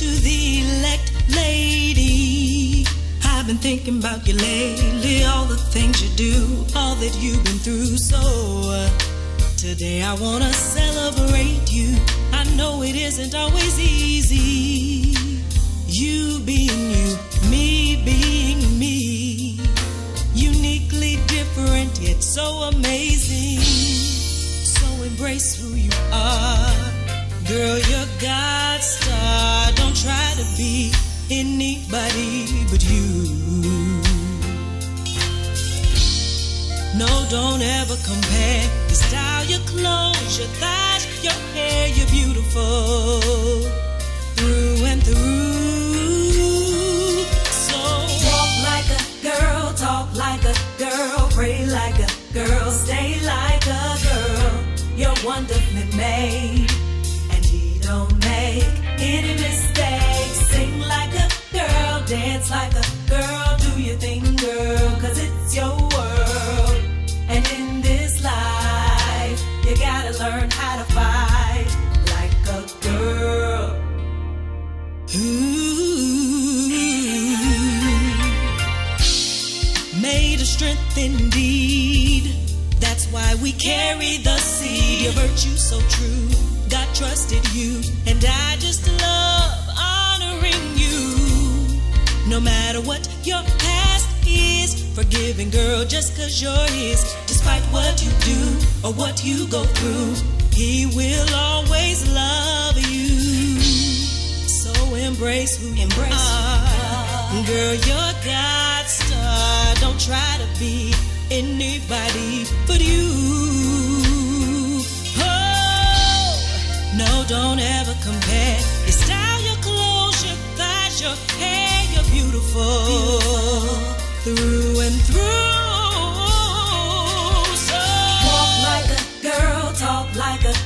to the elect lady. I've been thinking about you lately, all the things you do, all that you've been through. So uh, today I want to celebrate you. I know it isn't always easy. You being you, me being me. Uniquely different, yet so amazing. So embrace who you are. Girl, you're God's star. Don't try to be anybody but you. No, don't ever compare your style, your clothes, your thighs, your hair. You're beautiful through and through. So Walk like a girl, talk like a girl, pray like a girl, stay like a girl. You're wonderfully made, and he don't make any mistakes. Dance like a girl, do your thing, girl, cause it's your world. And in this life, you gotta learn how to fight like a girl. Ooh. Made of strength indeed. That's why we carry the seed. Your virtue so true. God trusted you, and I just love. No matter what your past is, forgiving girl, just cause you're his. Despite what you do or what you go through, he will always love you. So embrace who you Embrace are. Girl, you're God's star. Don't try to be anybody but you. Oh, no, don't ever compare. Your style, your clothes, your thighs, your hair, like a girl, talk like a